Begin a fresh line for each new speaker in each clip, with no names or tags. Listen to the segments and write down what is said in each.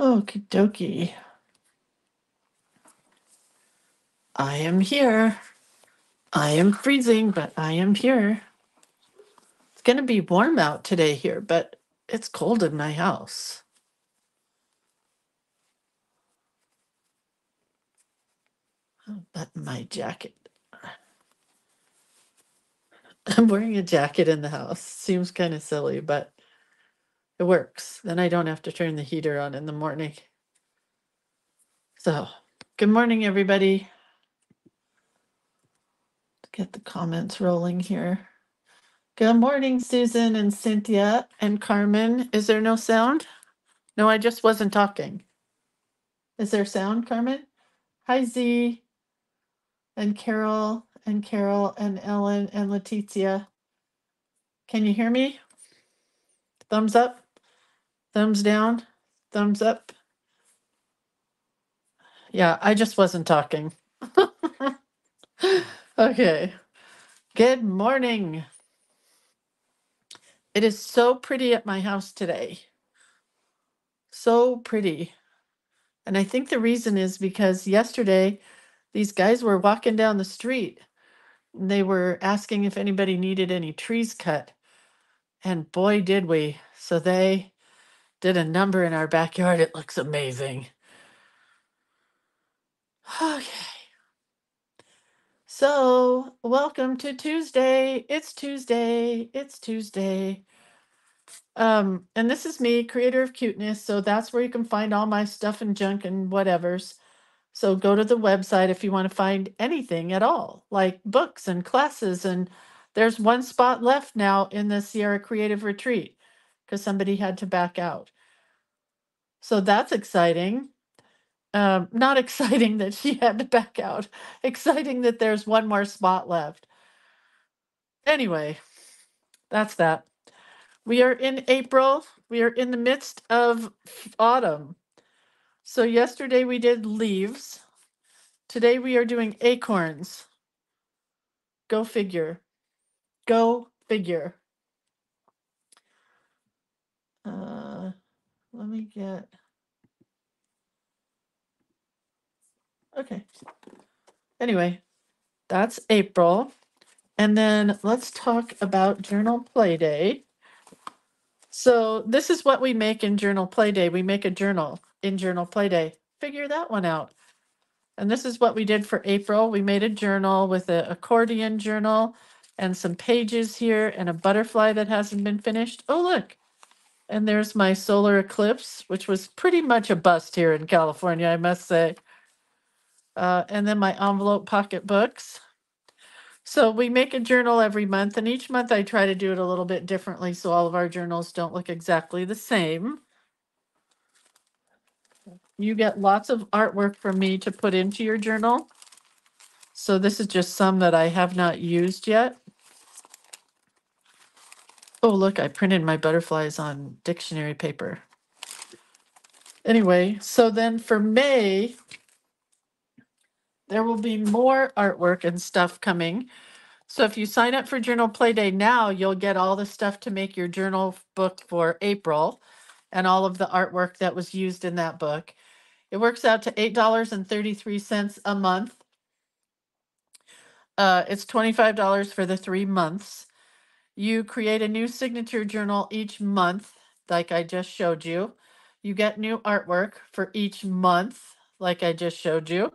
Okie dokie. I am here. I am freezing, but I am here. It's going to be warm out today here, but it's cold in my house. I'll button my jacket. I'm wearing a jacket in the house. Seems kind of silly, but it works. Then I don't have to turn the heater on in the morning. So, good morning, everybody. Get the comments rolling here. Good morning, Susan and Cynthia and Carmen. Is there no sound? No, I just wasn't talking. Is there sound, Carmen? Hi, Z and Carol and Carol and Ellen and Leticia. Can you hear me? Thumbs up, thumbs down, thumbs up. Yeah, I just wasn't talking. okay. Good morning. It is so pretty at my house today. So pretty. And I think the reason is because yesterday these guys were walking down the street. and They were asking if anybody needed any trees cut. And boy, did we. So they did a number in our backyard. It looks amazing. Okay. So, welcome to Tuesday. It's Tuesday. It's Tuesday. Um, and this is me, creator of cuteness. So that's where you can find all my stuff and junk and whatevers. So go to the website if you want to find anything at all, like books and classes. And there's one spot left now in the Sierra Creative Retreat because somebody had to back out. So that's exciting. Um, not exciting that she had to back out, exciting that there's one more spot left. Anyway, that's that. We are in April. We are in the midst of autumn. So yesterday we did leaves. Today we are doing acorns. Go figure. Go figure. Uh, let me get. Okay. Anyway, that's April. And then let's talk about Journal Play Day. So this is what we make in Journal Play Day. We make a journal in Journal Play Day. Figure that one out. And this is what we did for April. We made a journal with an accordion journal and some pages here and a butterfly that hasn't been finished. Oh, look. And there's my solar eclipse, which was pretty much a bust here in California, I must say. Uh, and then my envelope pocket books. So we make a journal every month, and each month I try to do it a little bit differently so all of our journals don't look exactly the same. You get lots of artwork from me to put into your journal. So this is just some that I have not used yet. Oh, look, I printed my butterflies on dictionary paper. Anyway, so then for May, there will be more artwork and stuff coming. So if you sign up for Journal Play Day now, you'll get all the stuff to make your journal book for April and all of the artwork that was used in that book. It works out to $8.33 a month. Uh, it's $25 for the three months. You create a new signature journal each month, like I just showed you. You get new artwork for each month, like I just showed you.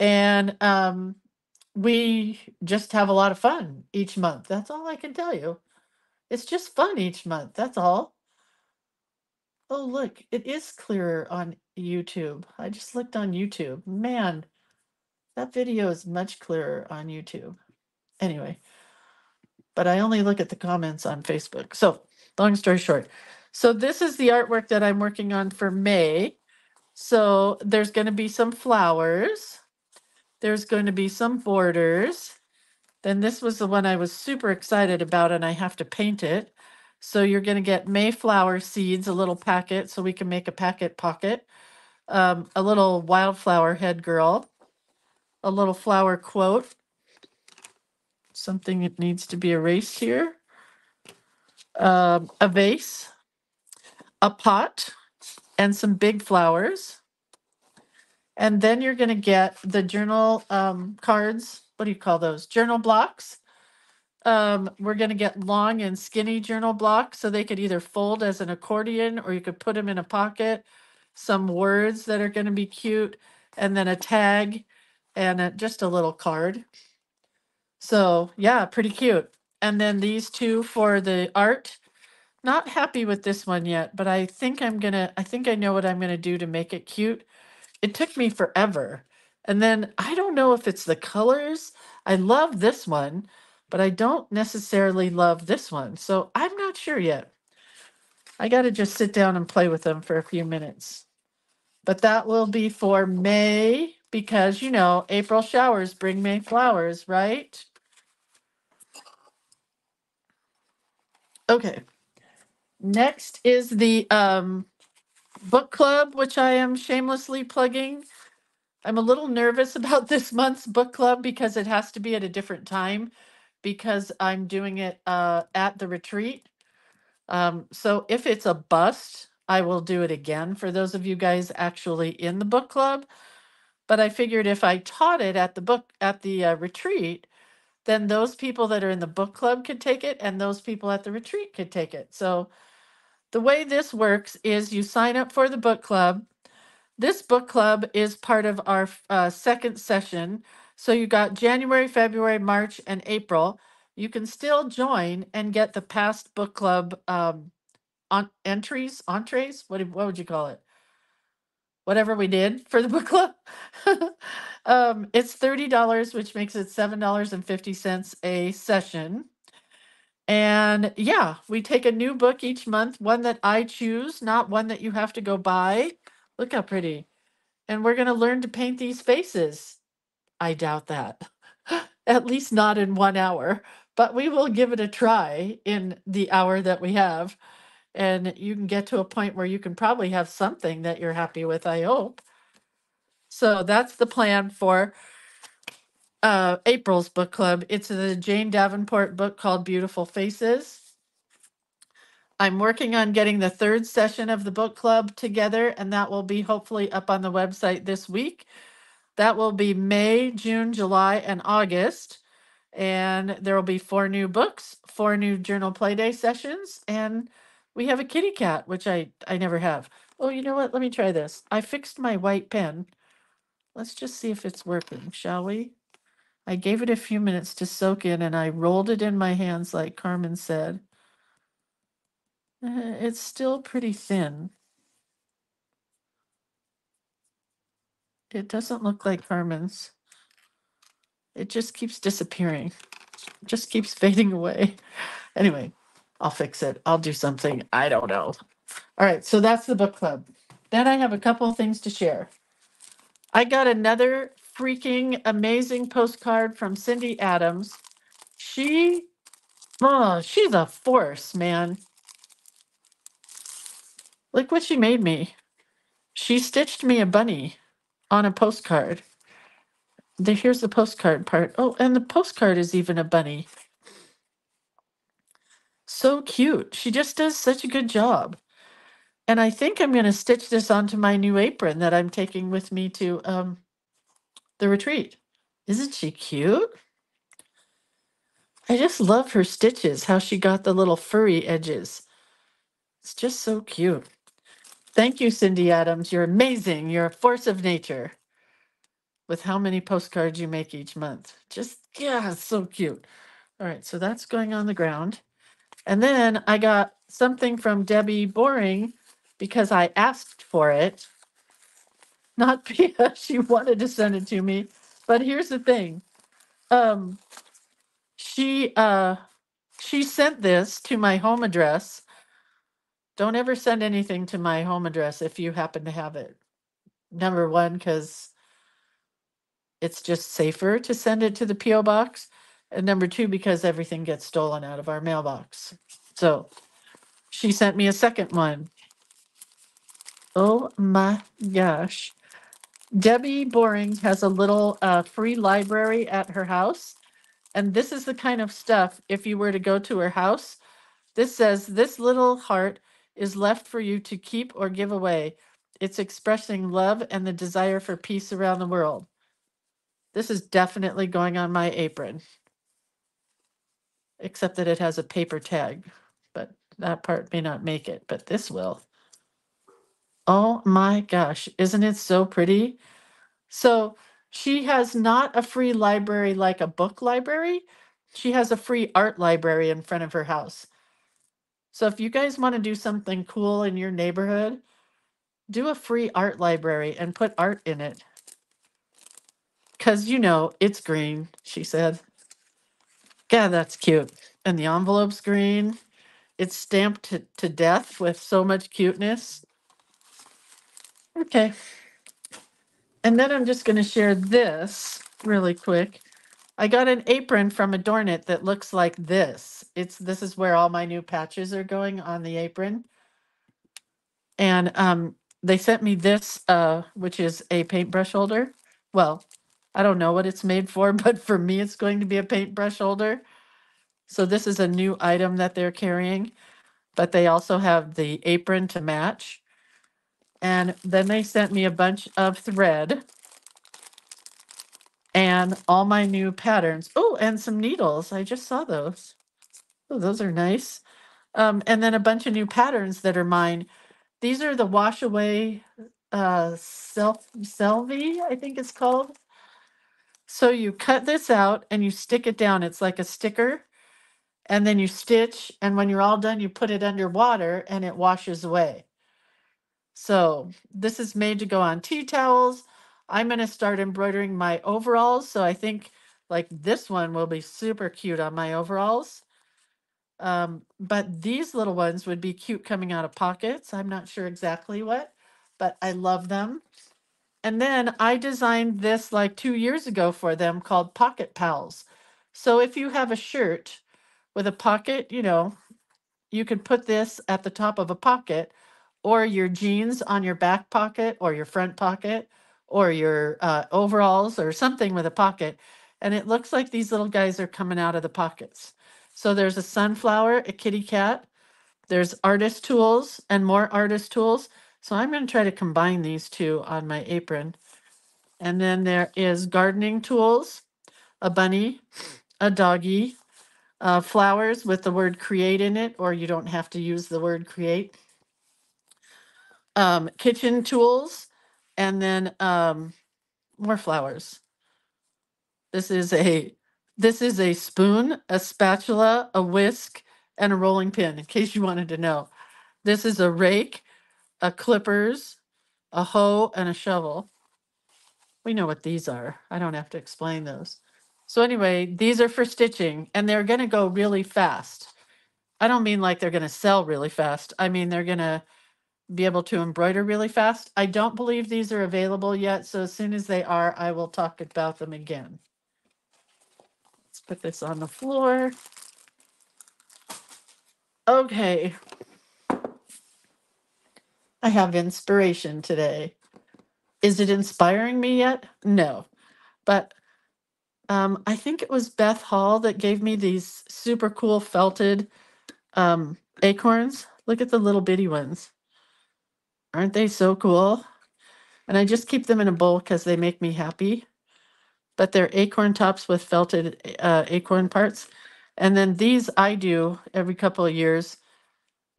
And um, we just have a lot of fun each month. That's all I can tell you. It's just fun each month. That's all. Oh, look, it is clearer on YouTube. I just looked on YouTube. Man, that video is much clearer on YouTube. Anyway, but I only look at the comments on Facebook. So, long story short. So, this is the artwork that I'm working on for May. So, there's going to be some flowers, there's going to be some borders. Then, this was the one I was super excited about, and I have to paint it. So, you're going to get Mayflower seeds, a little packet, so we can make a packet pocket, um, a little wildflower head girl, a little flower quote, something that needs to be erased here um, a vase, a pot, and some big flowers. And then you're going to get the journal um, cards. What do you call those? Journal blocks. Um, we're going to get long and skinny journal blocks so they could either fold as an accordion or you could put them in a pocket. Some words that are going to be cute, and then a tag and a, just a little card. So, yeah, pretty cute. And then these two for the art. Not happy with this one yet, but I think I'm gonna, I think I know what I'm gonna do to make it cute. It took me forever. And then I don't know if it's the colors. I love this one, but I don't necessarily love this one. So I'm not sure yet. I got to just sit down and play with them for a few minutes. But that will be for May because, you know, April showers bring May flowers, right? Okay. Next is the um, book club, which I am shamelessly plugging. I'm a little nervous about this month's book club because it has to be at a different time because I'm doing it uh, at the retreat. Um, so if it's a bust, I will do it again for those of you guys actually in the book club. But I figured if I taught it at the book at the uh, retreat, then those people that are in the book club could take it and those people at the retreat could take it. So the way this works is you sign up for the book club. This book club is part of our uh, second session. So you got January, February, March, and April. You can still join and get the past book club um, on entries, entrees. What what would you call it? Whatever we did for the book club. um, it's thirty dollars, which makes it seven dollars and fifty cents a session. And yeah, we take a new book each month, one that I choose, not one that you have to go buy. Look how pretty. And we're going to learn to paint these faces. I doubt that. At least not in one hour, but we will give it a try in the hour that we have. And you can get to a point where you can probably have something that you're happy with, I hope. So that's the plan for uh, April's book club. It's the Jane Davenport book called Beautiful Faces. I'm working on getting the third session of the book club together, and that will be hopefully up on the website this week. That will be May, June, July, and August. And there will be four new books, four new journal playday sessions, and we have a kitty cat, which I, I never have. Oh, you know what? Let me try this. I fixed my white pen. Let's just see if it's working, shall we? I gave it a few minutes to soak in and I rolled it in my hands like Carmen said. Uh, it's still pretty thin. It doesn't look like Carmen's. It just keeps disappearing. Just keeps fading away. Anyway, I'll fix it. I'll do something. I don't know. All right, so that's the book club. Then I have a couple of things to share. I got another freaking amazing postcard from Cindy Adams. She, oh, she's a force, man. Look what she made me. She stitched me a bunny on a postcard. The, here's the postcard part. Oh, and the postcard is even a bunny. So cute. She just does such a good job. And I think I'm going to stitch this onto my new apron that I'm taking with me to um, the retreat. Isn't she cute? I just love her stitches, how she got the little furry edges. It's just so cute. Thank you, Cindy Adams. You're amazing. You're a force of nature with how many postcards you make each month. Just, yeah, so cute. All right, so that's going on the ground. And then I got something from Debbie Boring because I asked for it, not because she wanted to send it to me. But here's the thing. Um, she uh she sent this to my home address. Don't ever send anything to my home address if you happen to have it. Number one, because it's just safer to send it to the P.O. box. And number two, because everything gets stolen out of our mailbox. So she sent me a second one. Oh my gosh. Debbie Boring has a little uh, free library at her house. And this is the kind of stuff, if you were to go to her house, this says, This little heart is left for you to keep or give away. It's expressing love and the desire for peace around the world. This is definitely going on my apron, except that it has a paper tag, but that part may not make it, but this will. Oh my gosh, isn't it so pretty? So she has not a free library like a book library. She has a free art library in front of her house. So if you guys want to do something cool in your neighborhood, do a free art library and put art in it. Because you know, it's green, she said. God, that's cute. And the envelope's green. It's stamped to, to death with so much cuteness. Okay. And then I'm just going to share this really quick. I got an apron from Adorn It that looks like this. It's this is where all my new patches are going on the apron. And um they sent me this uh which is a paintbrush holder. Well, I don't know what it's made for, but for me it's going to be a paintbrush holder. So this is a new item that they're carrying, but they also have the apron to match. And then they sent me a bunch of thread and all my new patterns. Oh, and some needles. I just saw those. Oh, those are nice. Um, and then a bunch of new patterns that are mine. These are the wash away uh self I think it's called. So you cut this out and you stick it down. It's like a sticker. And then you stitch, and when you're all done, you put it under water and it washes away. So this is made to go on tea towels. I'm gonna start embroidering my overalls. So I think like this one will be super cute on my overalls. Um, but these little ones would be cute coming out of pockets. I'm not sure exactly what, but I love them. And then I designed this like two years ago for them called Pocket Pals. So if you have a shirt with a pocket, you know, you could put this at the top of a pocket or your jeans on your back pocket or your front pocket or your uh, overalls or something with a pocket. And it looks like these little guys are coming out of the pockets. So there's a sunflower, a kitty cat, there's artist tools and more artist tools. So I'm going to try to combine these two on my apron. And then there is gardening tools, a bunny, a doggy, uh, flowers with the word create in it, or you don't have to use the word create. Um, kitchen tools, and then um, more flowers. This is a this is a spoon, a spatula, a whisk, and a rolling pin. In case you wanted to know, this is a rake, a clippers, a hoe, and a shovel. We know what these are. I don't have to explain those. So anyway, these are for stitching, and they're going to go really fast. I don't mean like they're going to sell really fast. I mean they're going to be able to embroider really fast. I don't believe these are available yet, so as soon as they are, I will talk about them again. Let's put this on the floor. Okay, I have inspiration today. Is it inspiring me yet? No, but um, I think it was Beth Hall that gave me these super cool felted um, acorns. Look at the little bitty ones. Aren't they so cool? And I just keep them in a bowl because they make me happy. But they're acorn tops with felted uh, acorn parts. And then these I do every couple of years.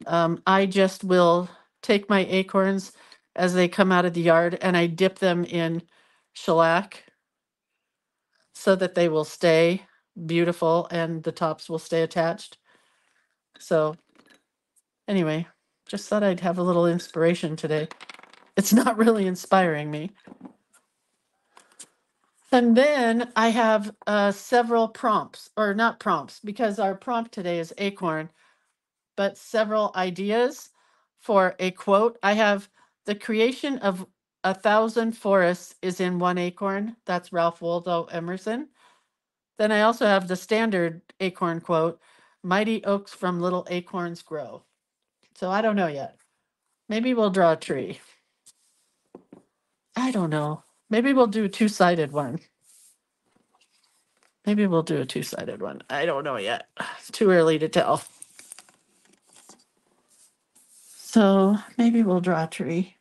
Um, I just will take my acorns as they come out of the yard and I dip them in shellac so that they will stay beautiful and the tops will stay attached. So, anyway, just thought I'd have a little inspiration today. It's not really inspiring me. And then I have uh, several prompts, or not prompts, because our prompt today is acorn, but several ideas for a quote. I have the creation of a thousand forests is in one acorn. That's Ralph Waldo Emerson. Then I also have the standard acorn quote Mighty oaks from little acorns grow. So I don't know yet. Maybe we'll draw a tree. I don't know. Maybe we'll do a two sided one. Maybe we'll do a two sided one. I don't know yet. It's too early to tell. So maybe we'll draw a tree.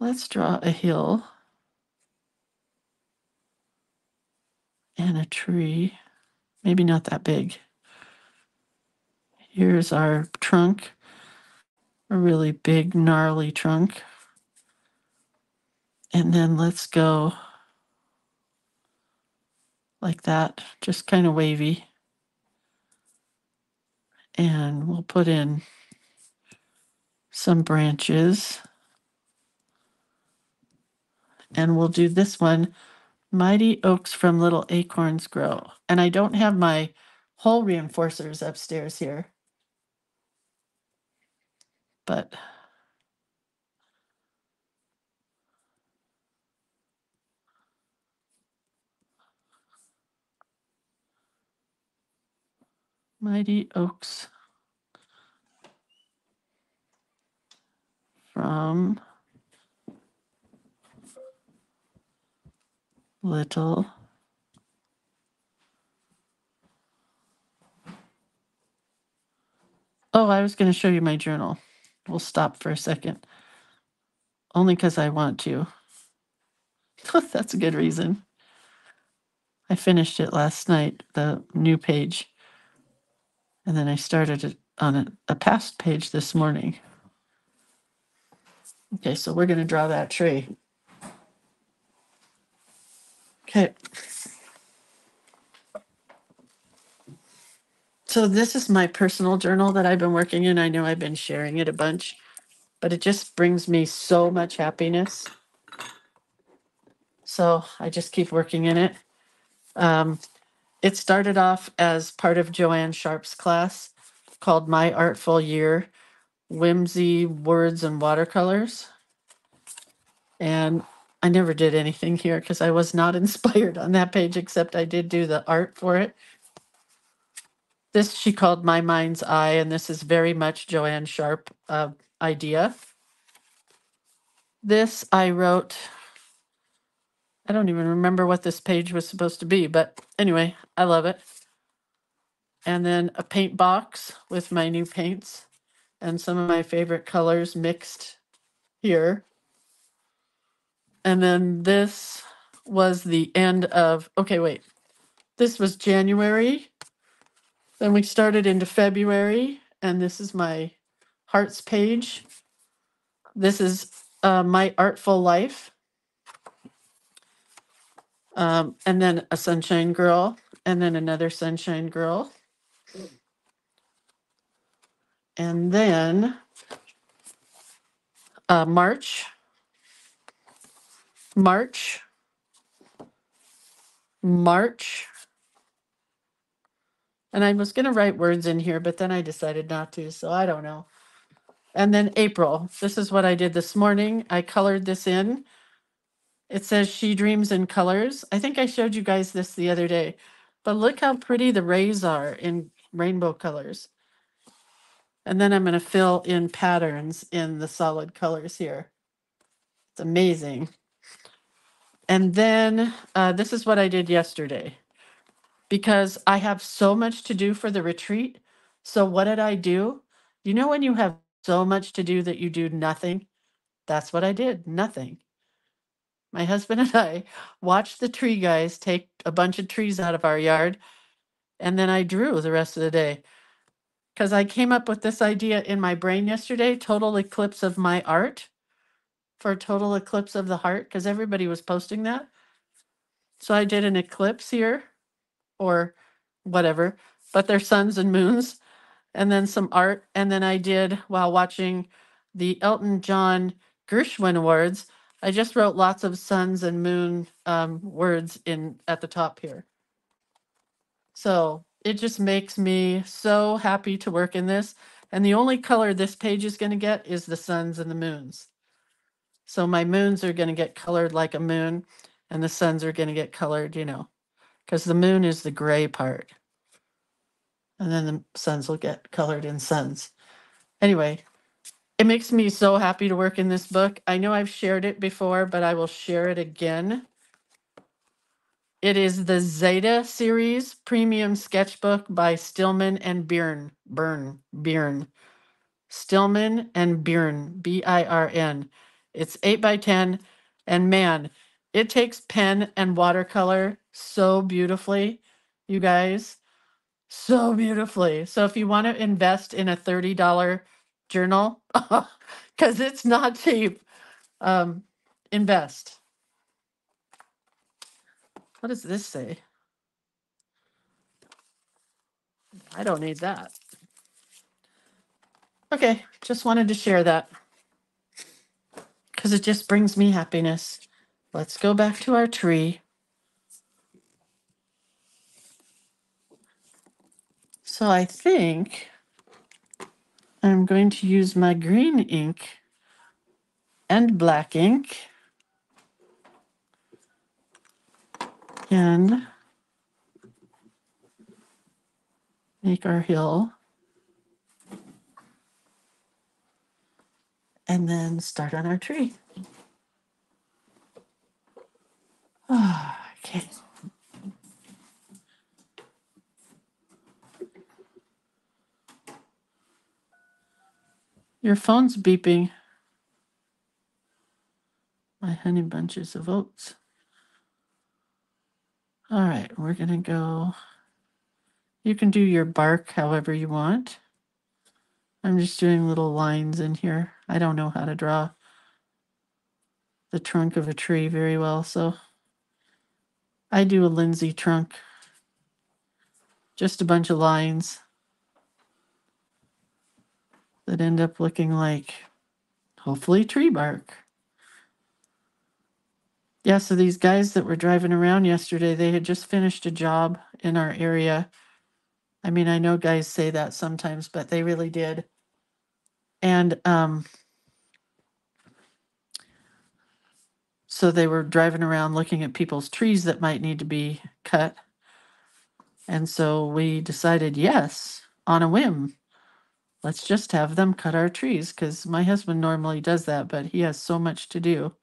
Let's draw a hill and a tree. Maybe not that big. Here's our trunk, a really big, gnarly trunk. And then let's go like that, just kind of wavy. And we'll put in some branches. And we'll do this one Mighty Oaks from Little Acorns Grow. And I don't have my hole reinforcers upstairs here, but Mighty Oaks from Little Oh, I was going to show you my journal. We'll stop for a second, only because I want to. That's a good reason. I finished it last night, the new page, and then I started it on a, a past page this morning. Okay, so we're going to draw that tree. Okay. So this is my personal journal that I've been working in. I know I've been sharing it a bunch, but it just brings me so much happiness. So I just keep working in it. Um, it started off as part of Joanne Sharpe's class called My Artful Year Whimsy, Words, and Watercolors. And I never did anything here because I was not inspired on that page, except I did do the art for it. This she called My Mind's Eye, and this is very much Joanne Sharpe uh, idea. This I wrote, I don't even remember what this page was supposed to be, but anyway, I love it. And then a paint box with my new paints and some of my favorite colors mixed here. And then this was the end of, okay, wait, this was January. Then we started into February, and this is my hearts page. This is uh, my artful life. Um, and then a sunshine girl, and then another sunshine girl. And then uh, March, March, March. And I was going to write words in here, but then I decided not to, so I don't know. And then April. This is what I did this morning. I colored this in. It says She Dreams in Colors. I think I showed you guys this the other day. But look how pretty the rays are in rainbow colors. And then I'm going to fill in patterns in the solid colors here. It's amazing. And then uh, this is what I did yesterday because I have so much to do for the retreat. So, what did I do? You know, when you have so much to do that you do nothing? That's what I did nothing. My husband and I watched the tree guys take a bunch of trees out of our yard, and then I drew the rest of the day because I came up with this idea in my brain yesterday total eclipse of my art for total eclipse of the heart because everybody was posting that. So I did an eclipse here or whatever, but they're suns and moons, and then some art. And then I did while watching the Elton John Gershwin Awards. I just wrote lots of suns and moon um, words in at the top here. So it just makes me so happy to work in this. And the only color this page is going to get is the suns and the moons. So my moons are going to get colored like a moon, and the suns are going to get colored, you know, because the moon is the gray part. And then the suns will get colored in suns. Anyway, it makes me so happy to work in this book. I know I've shared it before, but I will share it again. It is the Zeta series premium sketchbook by Stillman and Birn. Birn. Birn. Stillman and Birn. B I R N. It's eight by 10. And man, it takes pen and watercolor so beautifully, you guys, so beautifully. So if you want to invest in a $30 journal, because it's not cheap, um, invest. What does this say? I don't need that. Okay, just wanted to share that because it just brings me happiness. Let's go back to our tree. So I think I'm going to use my green ink and black ink and make our hill and then start on our tree. okay. Your phone's beeping. My honey bunches of oats. All right, we're going to go. You can do your bark however you want. I'm just doing little lines in here. I don't know how to draw the trunk of a tree very well, so I do a Lindsay trunk. Just a bunch of lines that end up looking like hopefully tree bark. Yeah, so these guys that were driving around yesterday, they had just finished a job in our area. I mean, I know guys say that sometimes, but they really did. And um so they were driving around looking at people's trees that might need to be cut. And so we decided, yes, on a whim, let's just have them cut our trees because my husband normally does that, but he has so much to do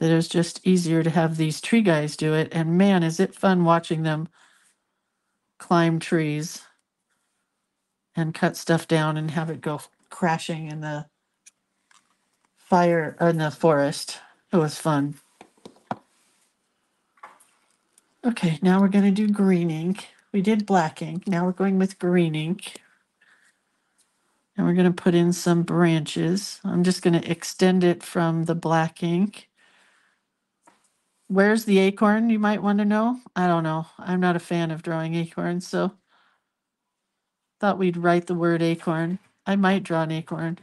that it was just easier to have these tree guys do it. And man, is it fun watching them climb trees and cut stuff down and have it go crashing in the fire in the forest. It was fun. Okay, now we're going to do green ink. We did black ink. Now we're going with green ink. And we're going to put in some branches. I'm just going to extend it from the black ink. Where's the acorn, you might want to know? I don't know. I'm not a fan of drawing acorns, so thought we'd write the word acorn. I might draw an acorn.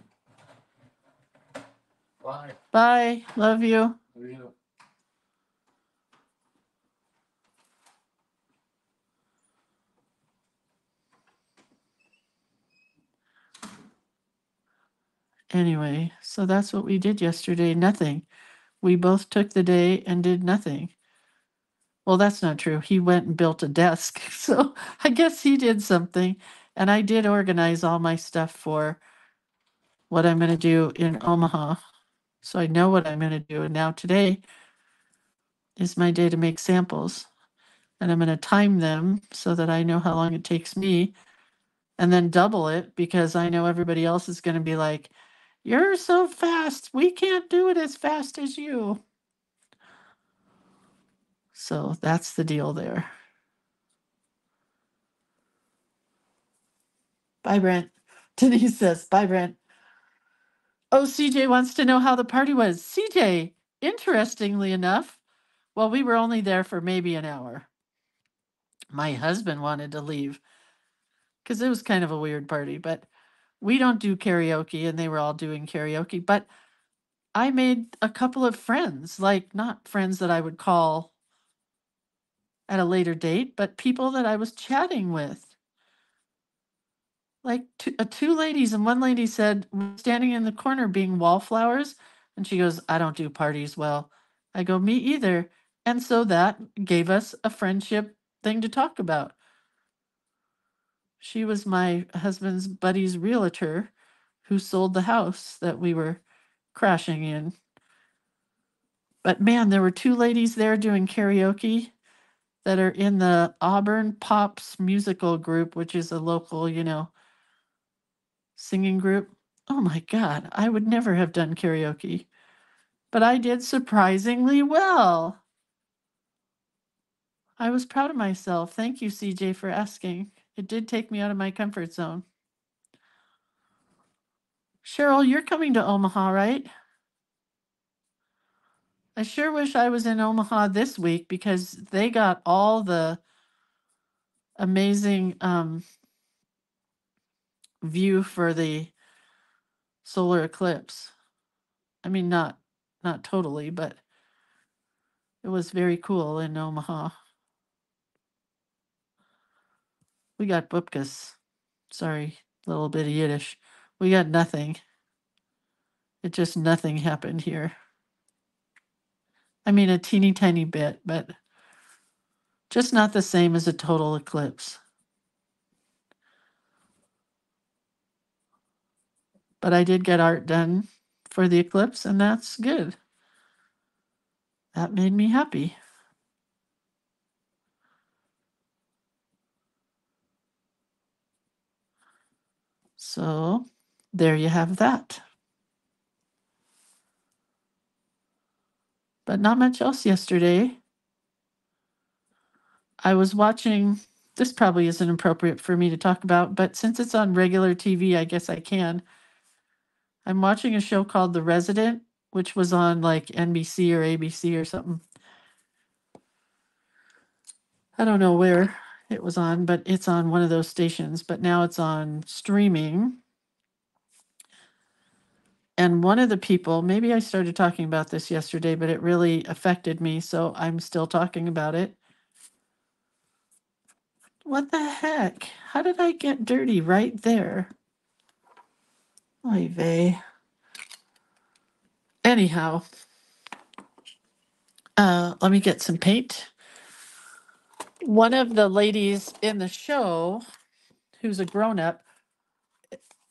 Bye.
Bye. Love you.
Love You.
Anyway, so that's what we did yesterday. Nothing. We both took the day and did nothing. Well, that's not true. He went and built a desk. So I guess he did something. And I did organize all my stuff for what I'm going to do in Omaha. So I know what I'm going to do. And now today is my day to make samples. And I'm going to time them so that I know how long it takes me and then double it because I know everybody else is going to be like, you're so fast. We can't do it as fast as you. So that's the deal there. Bye, Brent. Denise says, Bye, Brent. Oh, CJ wants to know how the party was. CJ, interestingly enough, well, we were only there for maybe an hour. My husband wanted to leave because it was kind of a weird party, but we don't do karaoke and they were all doing karaoke. But I made a couple of friends, like not friends that I would call at a later date, but people that I was chatting with. Like two, uh, two ladies, and one lady said, "We're standing in the corner being wallflowers. And she goes, I don't do parties well. I go, Me either. And so that gave us a friendship thing to talk about. She was my husband's buddy's realtor who sold the house that we were crashing in. But man, there were two ladies there doing karaoke that are in the Auburn Pops musical group, which is a local, you know, singing group. Oh my God, I would never have done karaoke, but I did surprisingly well. I was proud of myself. Thank you, CJ, for asking. It did take me out of my comfort zone. Cheryl, you're coming to Omaha, right? I sure wish I was in Omaha this week because they got all the amazing um, view for the solar eclipse. I mean, not not totally, but it was very cool in Omaha. We got bupkas. Sorry, a little bit of Yiddish. We got nothing. It just nothing happened here. I mean, a teeny tiny bit, but just not the same as a total eclipse. But I did get art done for the eclipse, and that's good. That made me happy. So there you have that. But not much else yesterday. I was watching, this probably isn't appropriate for me to talk about, but since it's on regular TV, I guess I can. I'm watching a show called The Resident, which was on like NBC or ABC or something. I don't know where it was on, but it's on one of those stations, but now it's on streaming. And one of the people, maybe I started talking about this yesterday, but it really affected me, so I'm still talking about it. What the heck? How did I get dirty right there? Oy vey. Anyhow, uh, let me get some paint. One of the ladies in the show, who's a grown up,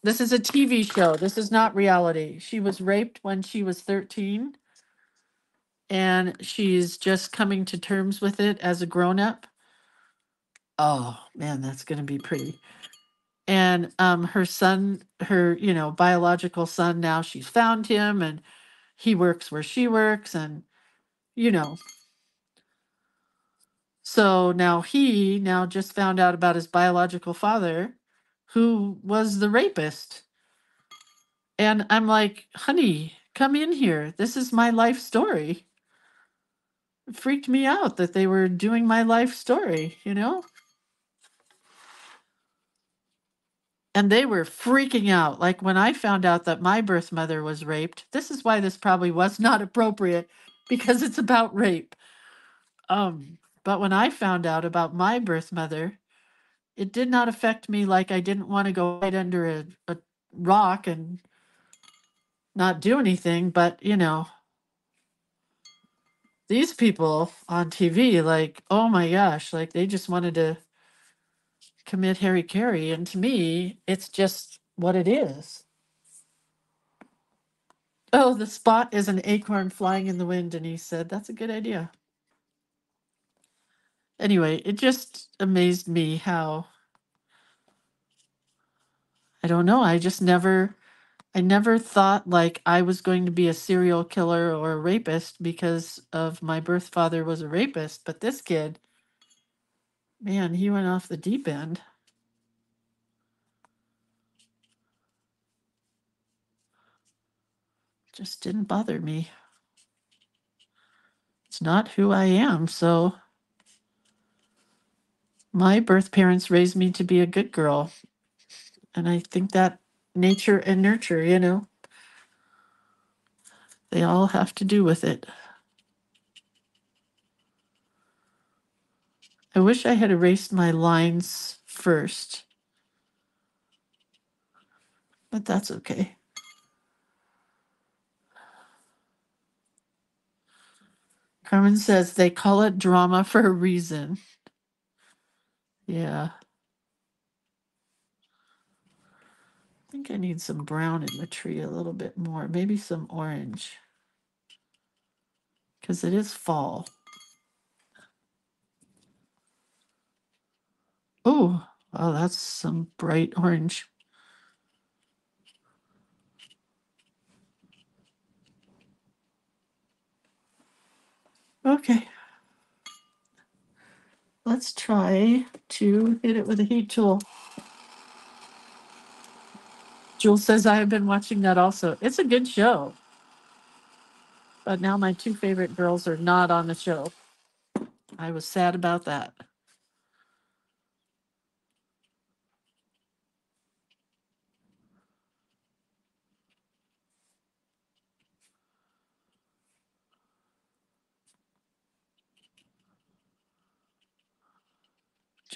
this is a TV show. This is not reality. She was raped when she was 13, and she's just coming to terms with it as a grown up. Oh man, that's going to be pretty. And um, her son, her you know biological son, now she's found him, and he works where she works, and you know So now he now just found out about his biological father, who was the rapist. And I'm like, honey, come in here. This is my life story. It freaked me out that they were doing my life story, you know? And they were freaking out. Like when I found out that my birth mother was raped, this is why this probably was not appropriate because it's about rape. Um, but when I found out about my birth mother, it did not affect me like I didn't want to go right under a, a rock and not do anything. But, you know, these people on TV, like, oh my gosh, like they just wanted to commit hari-kari. And to me, it's just what it is. Oh, the spot is an acorn flying in the wind. And he said, that's a good idea. Anyway, it just amazed me how I don't know. I just never, I never thought like I was going to be a serial killer or a rapist because of my birth father was a rapist. But this kid, man, he went off the deep end. Just didn't bother me. It's not who I am. So my birth parents raised me to be a good girl. And I think that nature and nurture, you know, they all have to do with it. I wish I had erased my lines first, but that's okay. Carmen says they call it drama for a reason. Yeah. I think I need some brown in the tree a little bit more. Maybe some orange. Because it is fall. Oh, wow, that's some bright orange. Okay let's try to hit it with a heat tool. Jules says I have been watching that also. It's a good show. But now my two favorite girls are not on the show. I was sad about that.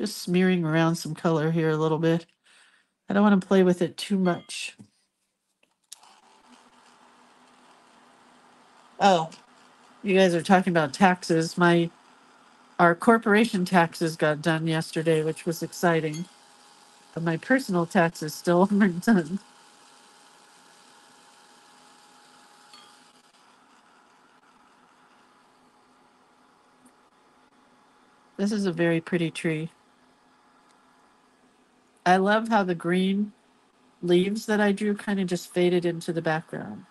Just smearing around some color here a little bit. I don't want to play with it too much. Oh, you guys are talking about taxes. My our corporation taxes got done yesterday, which was exciting. But my personal taxes still aren't done. This is a very pretty tree. I love how the green leaves that I drew kind of just faded into the background.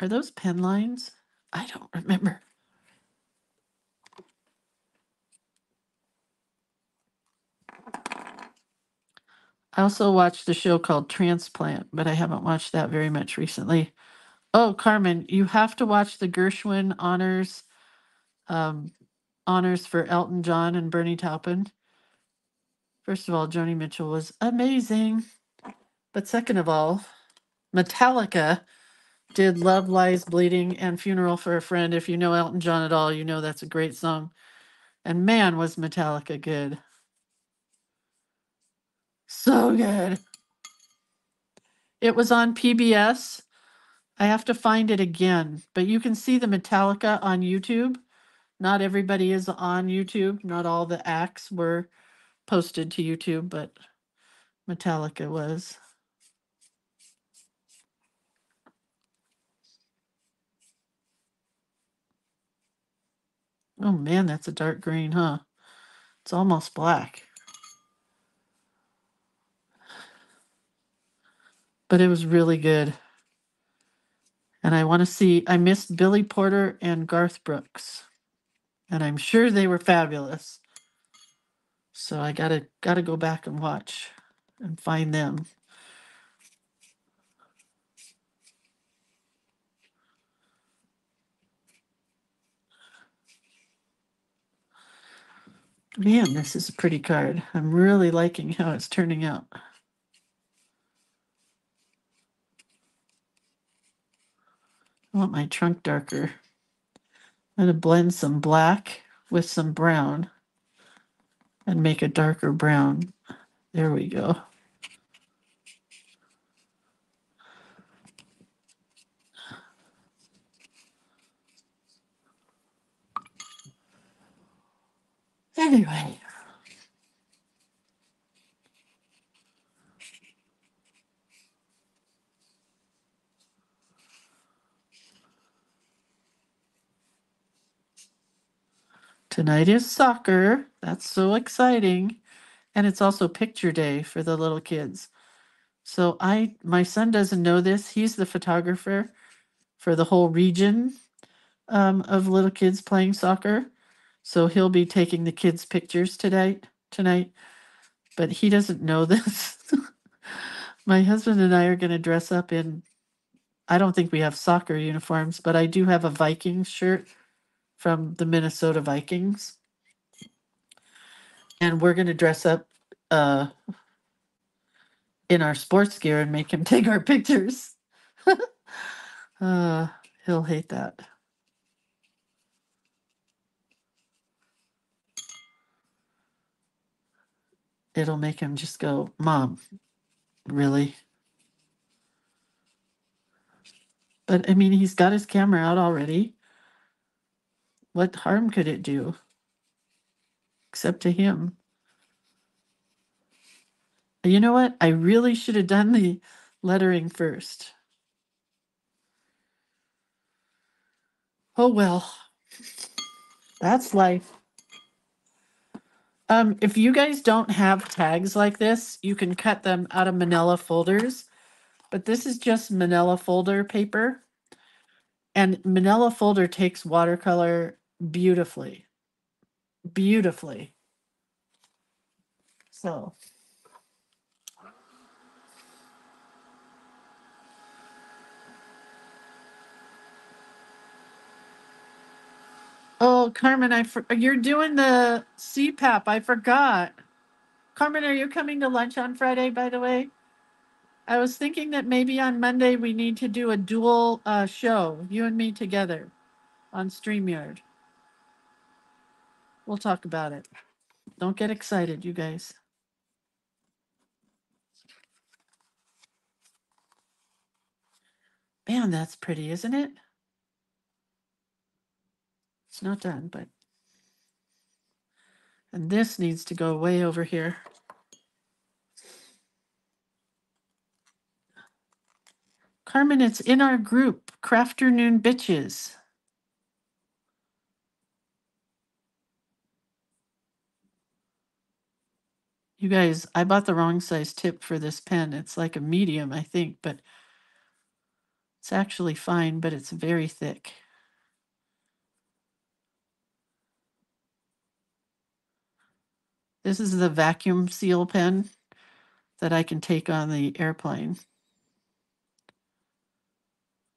Are those pen lines? I don't remember. I also watched the show called Transplant, but I haven't watched that very much recently. Oh, Carmen, you have to watch the Gershwin honors um, honors for Elton John and Bernie Taupin. First of all, Joni Mitchell was amazing, but second of all, Metallica did Love Lies Bleeding and Funeral for a Friend. If you know Elton John at all, you know that's a great song. And man, was Metallica good. So good. It was on PBS. I have to find it again, but you can see the Metallica on YouTube. Not everybody is on YouTube. Not all the acts were posted to YouTube, but Metallica was. Oh man, that's a dark green, huh? It's almost black. But it was really good. And I want to see, I missed Billy Porter and Garth Brooks. And I'm sure they were fabulous. So I gotta gotta go back and watch and find them. Man, this is a pretty card. I'm really liking how it's turning out. I want my trunk darker. I'm gonna blend some black with some brown and make a darker brown. There we go. Anyway, tonight is soccer. That's so exciting. And it's also picture day for the little kids. So I my son doesn't know this. He's the photographer for the whole region um, of little kids playing soccer. So he'll be taking the kids' pictures tonight tonight, but he doesn't know this. My husband and I are going to dress up in I don't think we have soccer uniforms, but I do have a Viking shirt from the Minnesota Vikings. And we're going to dress up uh in our sports gear and make him take our pictures. uh he'll hate that. It'll make him just go, "Mom, really?" But I mean, he's got his camera out already. What harm could it do? Except to him. You know what? I really should have done the lettering first. Oh well. That's life. Um, if you guys don't have tags like this, you can cut them out of manila folders but this is just manila folder paper. And manila folder takes watercolor beautifully, beautifully. So, oh, Carmen, I for, you're doing the CPAP. I forgot. Carmen, are you coming to lunch on Friday, by the way? I was thinking that maybe on Monday we need to do a dual uh, show, you and me together on StreamYard. We'll talk about it. Don't get excited, you guys. Man, that's pretty, isn't it? It's not done, but. And this needs to go way over here. Carmen, it's in our group, Crafternoon Bitches. You guys, I bought the wrong size tip for this pen. It's like a medium, I think, but it's actually fine, but it's very thick. This is the vacuum seal pen that I can take on the airplane.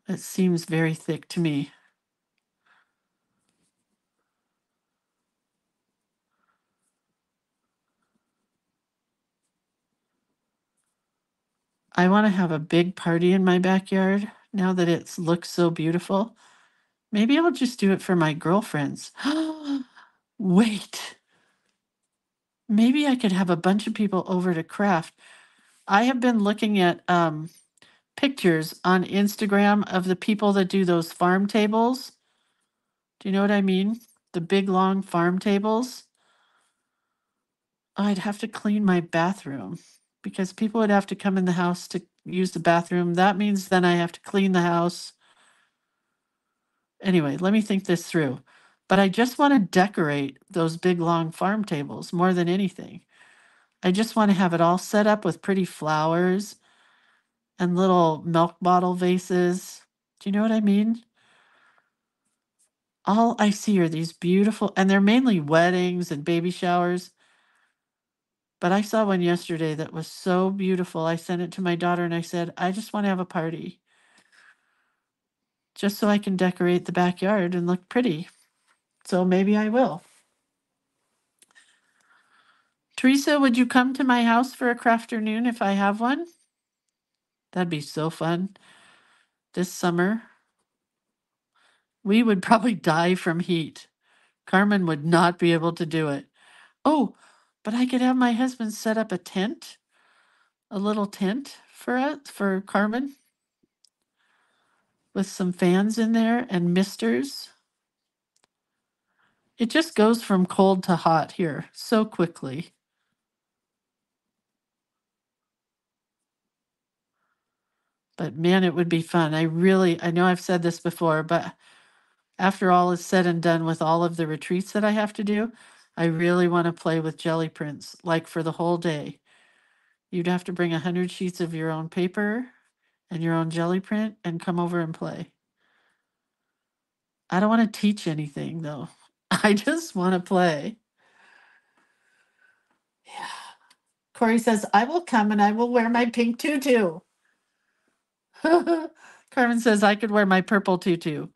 It seems very thick to me. I want to have a big party in my backyard now that it looks so beautiful. Maybe I'll just do it for my girlfriends. Wait, maybe I could have a bunch of people over to craft. I have been looking at um, pictures on Instagram of the people that do those farm tables. Do you know what I mean? The big long farm tables. I'd have to clean my bathroom because people would have to come in the house to use the bathroom. That means then I have to clean the house. Anyway, let me think this through. But I just want to decorate those big long farm tables more than anything. I just want to have it all set up with pretty flowers and little milk bottle vases. Do you know what I mean? All I see are these beautiful, and they're mainly weddings and baby showers. But I saw one yesterday that was so beautiful. I sent it to my daughter and I said, I just want to have a party just so I can decorate the backyard and look pretty. So maybe I will. Teresa, would you come to my house for a crafternoon if I have one? That'd be so fun this summer. We would probably die from heat. Carmen would not be able to do it. Oh, but I could have my husband set up a tent, a little tent for us, for Carmen, with some fans in there and misters. It just goes from cold to hot here so quickly. But man, it would be fun. I really, I know I've said this before, but after all is said and done with all of the retreats that I have to do, I really want to play with jelly prints, like for the whole day. You'd have to bring a hundred sheets of your own paper and your own jelly print and come over and play. I don't want to teach anything though. I just want to play. Yeah. Corey says, I will come and I will wear my pink tutu. Carmen says, I could wear my purple tutu.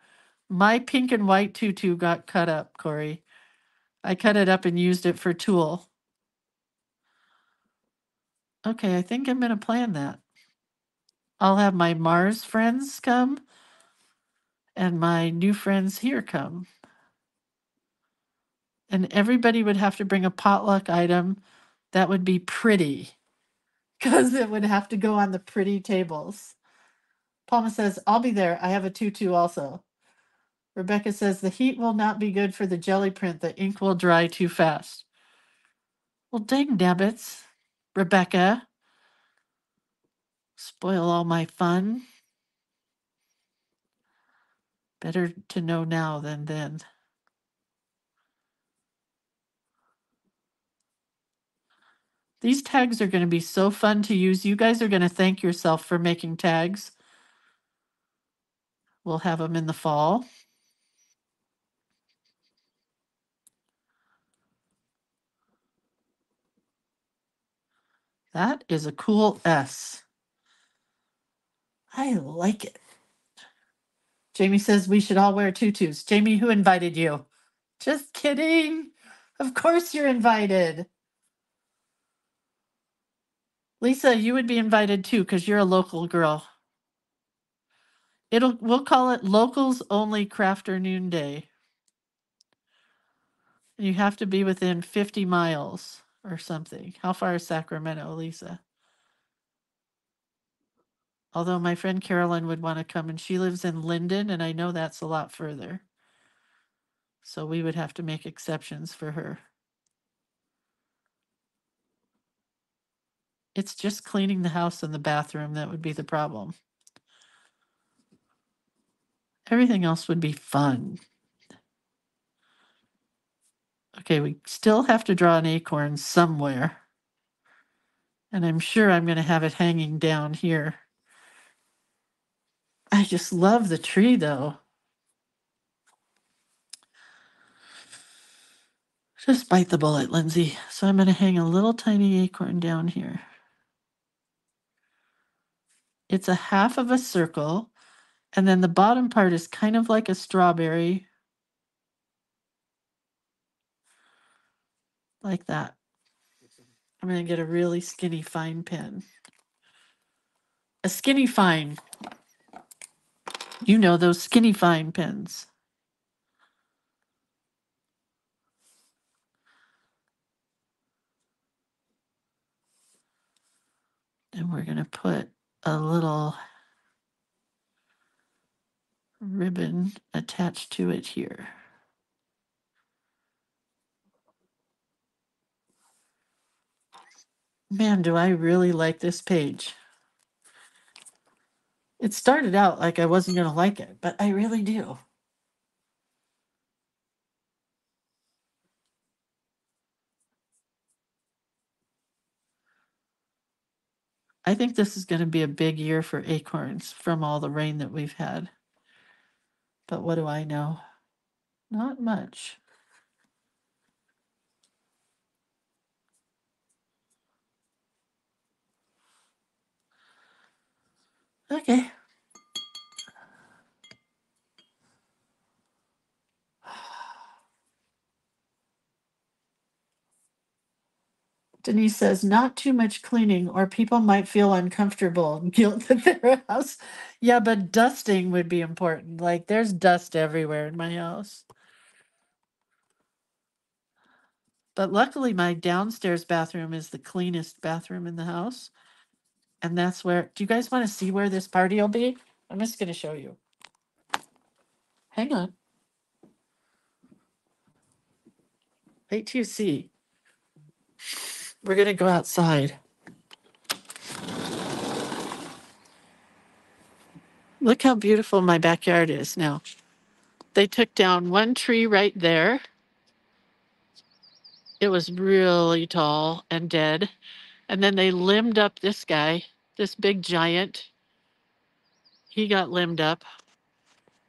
My pink and white tutu got cut up, Corey. I cut it up and used it for tulle. Okay, I think I'm going to plan that. I'll have my Mars friends come and my new friends here come. And everybody would have to bring a potluck item that would be pretty because it would have to go on the pretty tables. Palma says, I'll be there. I have a tutu also. Rebecca says, the heat will not be good for the jelly print. The ink will dry too fast. Well, dang nabbits, Rebecca. Spoil all my fun. Better to know now than then. These tags are going to be so fun to use. You guys are going to thank yourself for making tags. We'll have them in the fall. That is a cool S. I like it. Jamie says we should all wear tutus. Jamie, who invited you? Just kidding. Of course you're invited. Lisa, you would be invited too because you're a local girl. It'll we'll call it locals only crafternoon day. You have to be within 50 miles or something. How far is Sacramento, Lisa? Although my friend Carolyn would want to come and she lives in Linden and I know that's a lot further. So we would have to make exceptions for her. It's just cleaning the house and the bathroom that would be the problem. Everything else would be fun. Okay, we still have to draw an acorn somewhere. And I'm sure I'm going to have it hanging down here. I just love the tree though. Just bite the bullet, Lindsay. So I'm going to hang a little tiny acorn down here. It's a half of a circle, and then the bottom part is kind of like a strawberry, like that. I'm to get a really skinny fine pen. A skinny fine. You know those skinny fine pens. And we're going to put a little ribbon attached to it here. Man, do I really like this page. It started out like I wasn't going to like it, but I really do. I think this is going to be a big year for acorns from all the rain that we've had. But what do I know? Not much. Okay. Denise says, not too much cleaning, or people might feel uncomfortable and guilt at their house. Yeah, but dusting would be important. Like, there's dust everywhere in my house. But luckily, my downstairs bathroom is the cleanest bathroom in the house. And that's where, do you guys want to see where this party will be? I'm just going to show you. Hang on. Wait till you see. We're going to go outside. Look how beautiful my backyard is now. They took down one tree right there. It was really tall and dead. And then they limbed up this guy, this big giant. He got limbed up.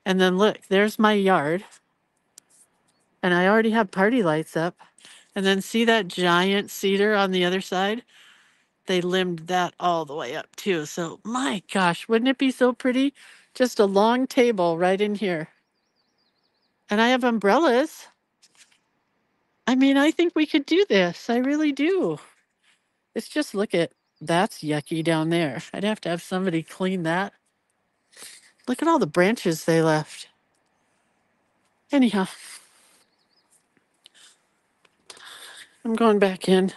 And then look, there's my yard. And I already have party lights up. And then see that giant cedar on the other side? They limbed that all the way up too. So my gosh, wouldn't it be so pretty? Just a long table right in here. And I have umbrellas. I mean, I think we could do this. I really do. It's just look at that's yucky down there. I'd have to have somebody clean that. Look at all the branches they left. Anyhow, I'm going back in.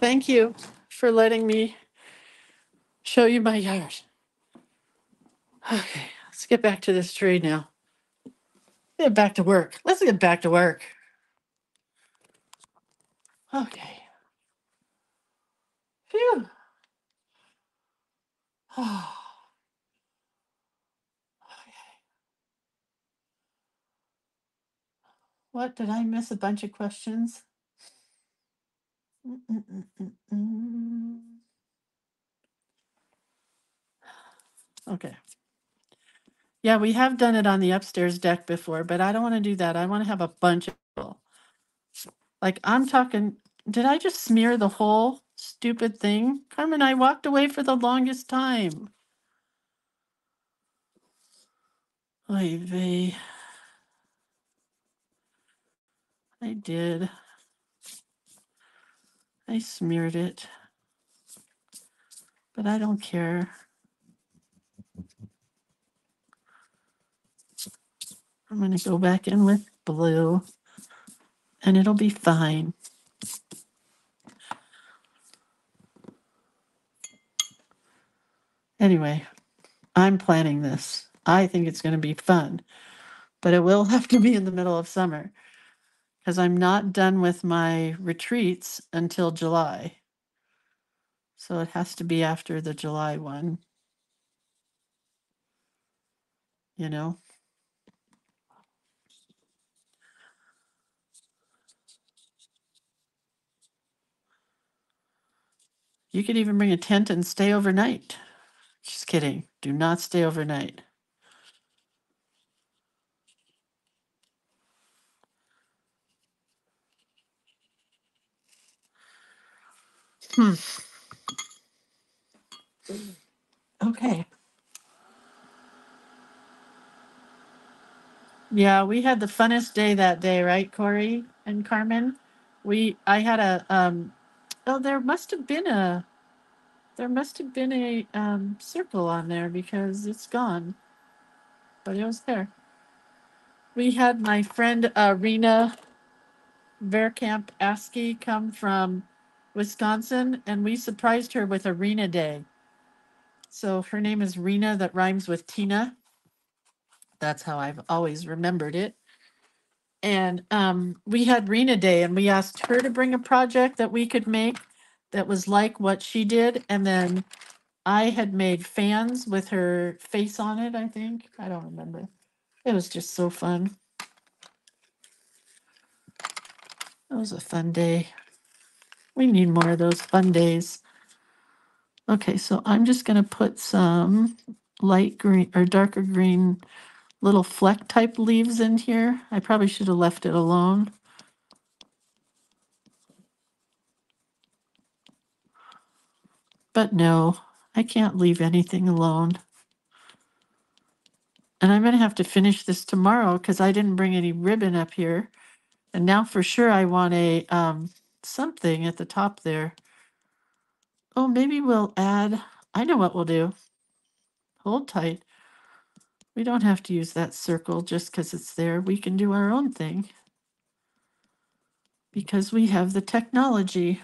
Thank you for letting me show you my yard. Okay, let's get back to this tree now. Get back to work. Let's get back to work. Okay. Phew. Okay. What, did I miss a bunch of questions? Mm, mm, mm. Okay. Yeah, we have done it on the upstairs deck before, but I don't want to do that. I want to have a bunch of people. Like I'm talking, did I just smear the whole stupid thing? Carmen, I walked away for the longest time. Oy vey. I did. I smeared it. But I don't care. I'm going to go back in with blue and it'll be fine. Anyway, I'm planning this. I think it's going to be fun, but it will have to be in the middle of summer because I'm not done with my retreats until July. So it has to be after the July one, you know? You could even bring a tent and stay overnight. Just kidding. Do not stay overnight. Hmm. Okay. Yeah, we had the funnest day that day, right, Corey and Carmen? We I had a um oh there must have been a there must have been a um circle on there because it's gone, but it was there. We had my friend uh, Rena Verkamp Askey come from Wisconsin and we surprised her with Arena Day. So her name is Rena that rhymes with Tina. That's how I've always remembered it. And um, we had Rena Day and we asked her to bring a project that we could make that was like what she did. And then I had made fans with her face on it, I think. I don't remember. It was just so fun. It was a fun day. We need more of those fun days. Okay, so I'm just going to put some light green or darker green little fleck type leaves in here. I probably should have left it alone. But no, I can't leave anything alone. And I'm going to have to finish this tomorrow because I didn't bring any ribbon up here. And now for sure I want a um, something at the top there. Oh, maybe we'll add, I know what we'll do. Hold tight. We don't have to use that circle just because it's there. We can do our own thing because we have the technology.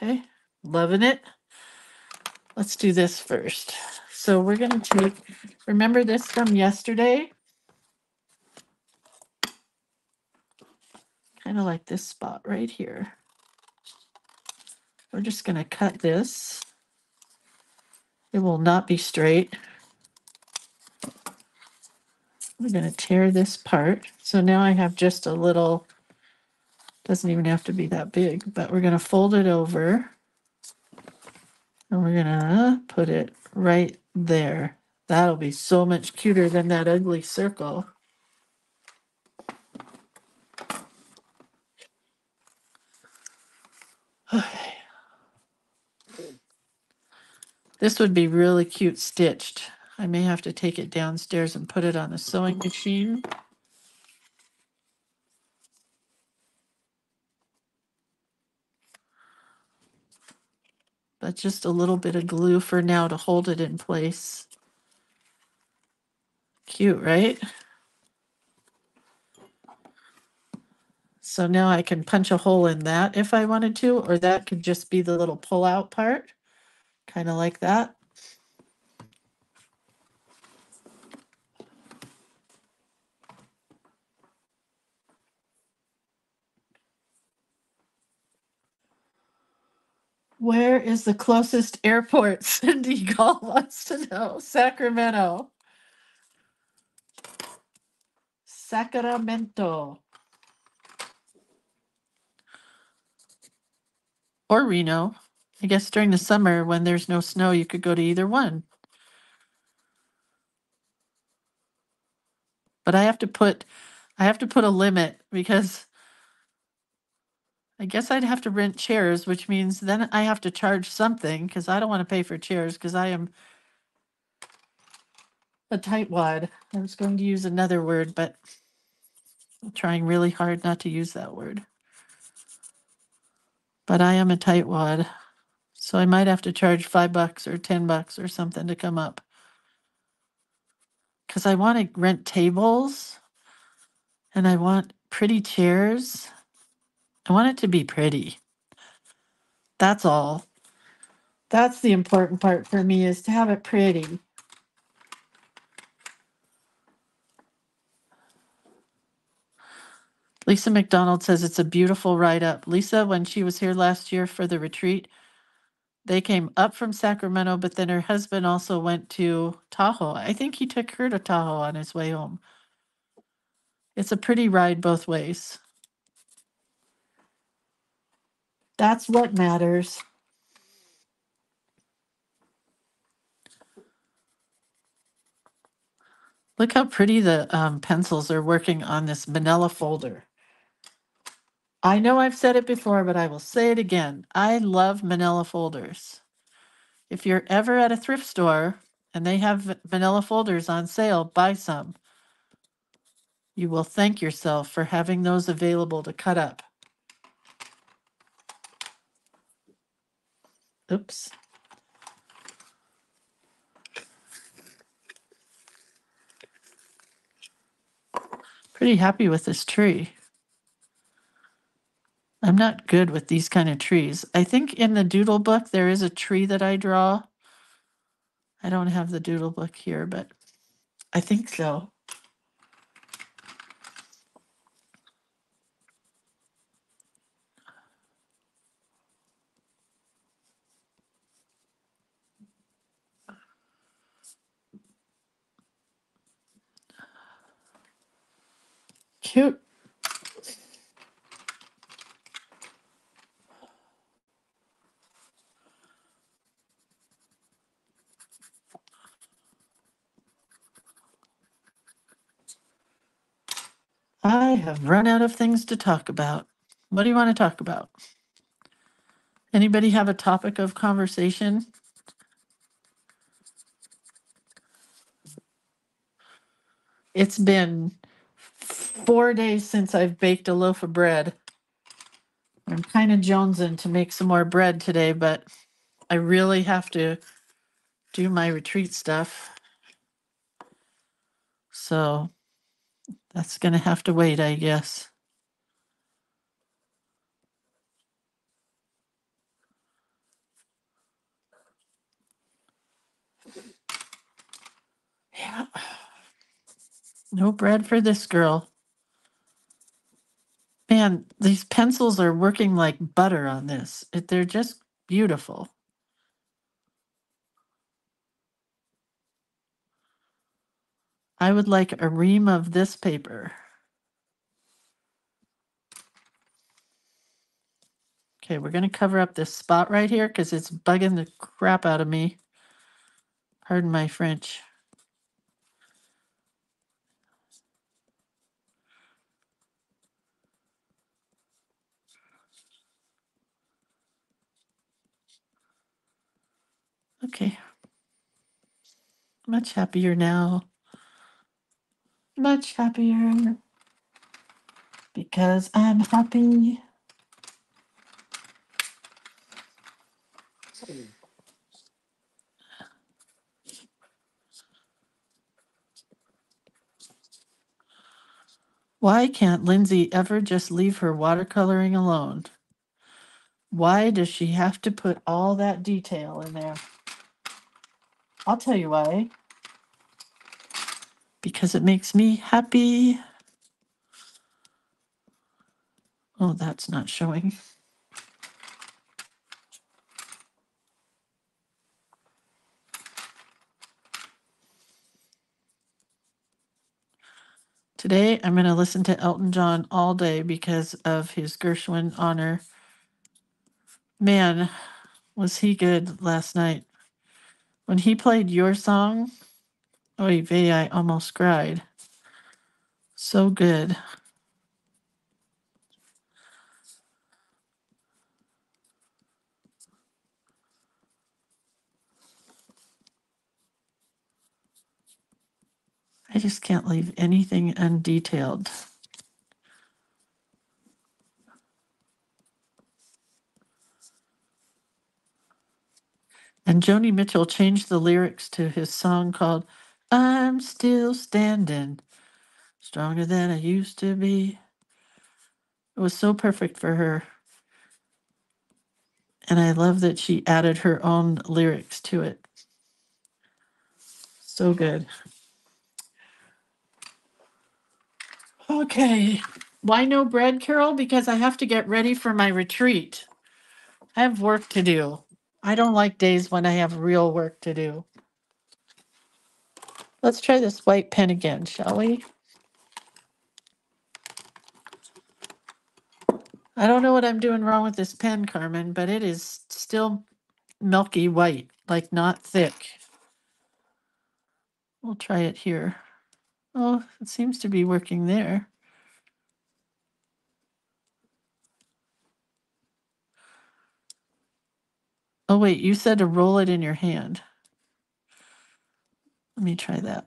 Okay, loving it. Let's do this first. So we're going to take, remember this from yesterday? Kind of like this spot right here. We're just going to cut this. It will not be straight. We're going to tear this part. So now I have just a little, doesn't even have to be that big, but we're going to fold it over. And we're going to put it right there. That'll be so much cuter than that ugly circle. This would be really cute stitched. I may have to take it downstairs and put it on the sewing machine. But just a little bit of glue for now to hold it in place. Cute, right? So now I can punch a hole in that if I wanted to, or that could just be the little pull out part, kind of like that. Where is the closest airport? Cindy Gall wants to know. Sacramento. Sacramento. Or Reno. I guess during the summer when there's no snow, you could go to either one. But I have to put I have to put a limit because I guess I'd have to rent chairs, which means then I have to charge something because I don't want to pay for chairs because I am a tightwad. I was going to use another word, but I'm trying really hard not to use that word. But I am a tightwad. So I might have to charge five bucks or 10 bucks or something to come up because I want to rent tables and I want pretty chairs. I want it to be pretty. That's all. That's the important part for me is to have it pretty. Lisa McDonald says it's a beautiful ride up. Lisa, when she was here last year for the retreat, they came up from Sacramento, but then her husband also went to Tahoe. I think he took her to Tahoe on his way home. It's a pretty ride both ways. That's what matters. Look how pretty the um, pencils are working on this manila folder. I know I've said it before, but I will say it again. I love manila folders. If you're ever at a thrift store and they have manila folders on sale, buy some. You will thank yourself for having those available to cut up. Oops. Pretty happy with this tree. I'm not good with these kind of trees. I think in the doodle book there is a tree that I draw. I don't have the doodle book here, but I think so. Cute. I have run out of things to talk about. What do you want to talk about? Anybody have a topic of conversation? It's been four days since I've baked a loaf of bread. I'm kind of jonesing to make some more bread today, but I really have to do my retreat stuff. So that's going to have to wait, I guess. Yeah. No bread for this girl. Man, these pencils are working like butter on this. It, they're just beautiful. I would like a ream of this paper. Okay, we're going to cover up this spot right here because it's bugging the crap out of me. Pardon my French. Okay. Much happier now. Much happier because I'm happy. Why can't Lindsay ever just leave her watercoloring alone? Why does she have to put all that detail in there? I'll tell you why. Because it makes me happy. Oh, that's not showing. Today, I'm going to listen to Elton John all day because of his Gershwin honor. Man, was he good last night? When he played your song, oy vey, I almost cried. So good. I just can't leave anything undetailed. And Joni Mitchell changed the lyrics to his song called I'm Still Standing, Stronger Than I Used to Be. It was so perfect for her. And I love that she added her own lyrics to it. So good. Okay. Why no bread, Carol? Because I have to get ready for my retreat. I have work to do. I don't like days when I have real work to do. Let's try this white pen again, shall we? I don't know what I'm doing wrong with this pen, Carmen, but it is still milky white, like not thick. We'll try it here. Oh, it seems to be working there. Oh, wait, you said to roll it in your hand. Let me try that.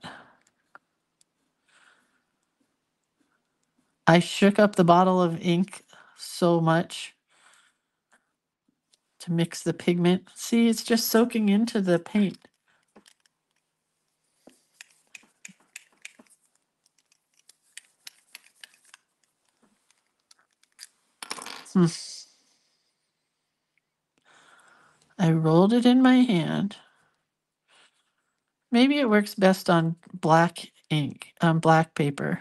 I shook up the bottle of ink so much to mix the pigment. See, it's just soaking into the paint. Hmm. I rolled it in my hand. Maybe it works best on black ink, on black paper.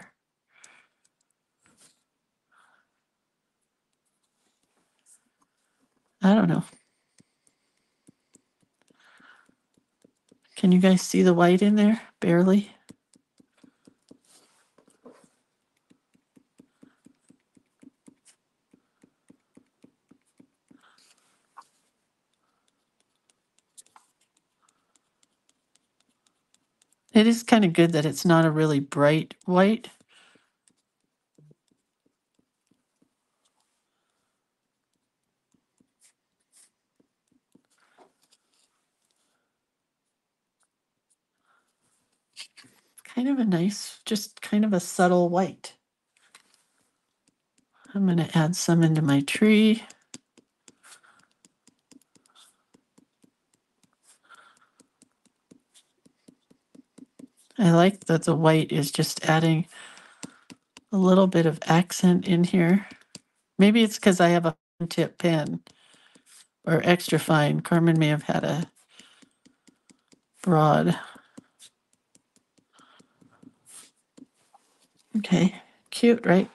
I don't know. Can you guys see the white in there? Barely. It is kind of good that it's not a really bright white. Kind of a nice, just kind of a subtle white. I'm going to add some into my tree. I like that the white is just adding a little bit of accent in here. Maybe it's because I have a tip pen or extra fine. Carmen may have had a broad. Okay, cute, right?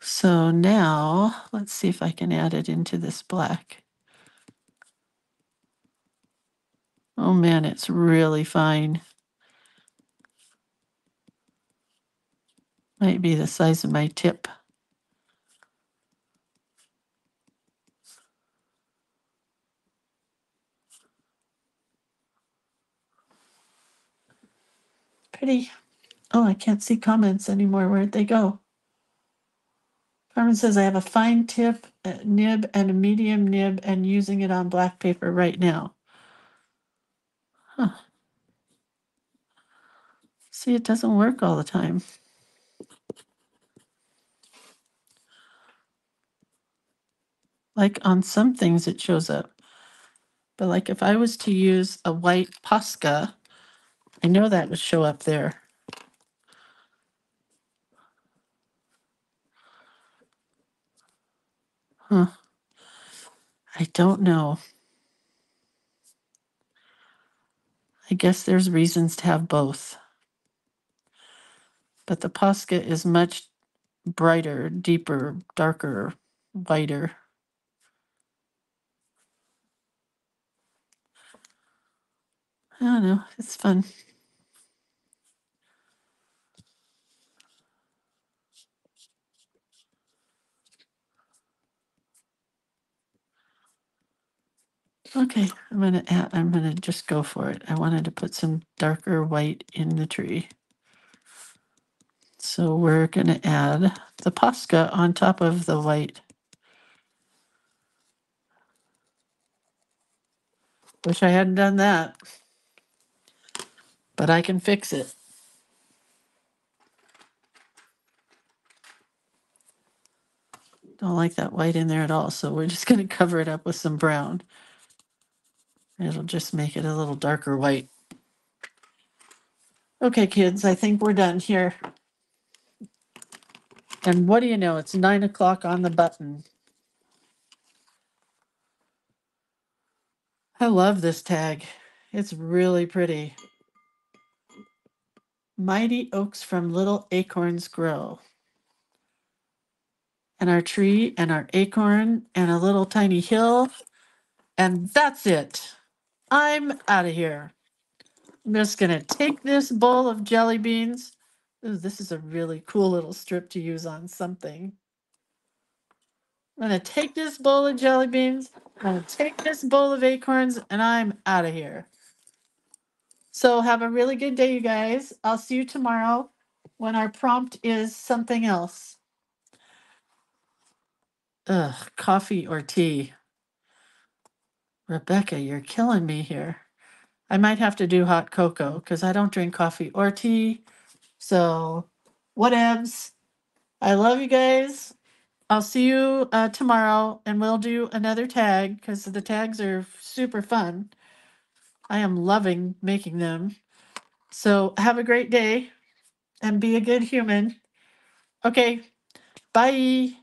So now let's see if I can add it into this black. Oh man, it's really fine. Might be the size of my tip. Pretty. Oh, I can't see comments anymore. Where'd they go? Carmen says I have a fine tip, a nib, and a medium nib, and using it on black paper right now. Huh. See, it doesn't work all the time. Like on some things it shows up. But like if I was to use a white Posca, I know that would show up there. Huh. I don't know. I guess there's reasons to have both. But the Posca is much brighter, deeper, darker, whiter. I don't know. It's fun. Okay, I'm gonna add, I'm gonna just go for it. I wanted to put some darker white in the tree. So we're gonna add the Posca on top of the white. Wish I hadn't done that. But I can fix it. Don't like that white in there at all, so we're just gonna cover it up with some brown. It'll just make it a little darker white. Okay, kids, I think we're done here. And what do you know? It's nine o'clock on the button. I love this tag. It's really pretty. Mighty oaks from little acorns grow. And our tree and our acorn and a little tiny hill. And that's it. I'm out of here. I'm just going to take this bowl of jelly beans. Ooh, this is a really cool little strip to use on something. I'm going to take this bowl of jelly beans. I'm going to take this bowl of acorns and I'm out of here. So have a really good day, you guys. I'll see you tomorrow when our prompt is something else. Ugh, coffee or tea. Rebecca, you're killing me here. I might have to do hot cocoa because I don't drink coffee or tea. So, whatevs. I love you guys. I'll see you uh, tomorrow and we'll do another tag because the tags are super fun. I am loving making them. So, have a great day and be a good human. Okay, bye.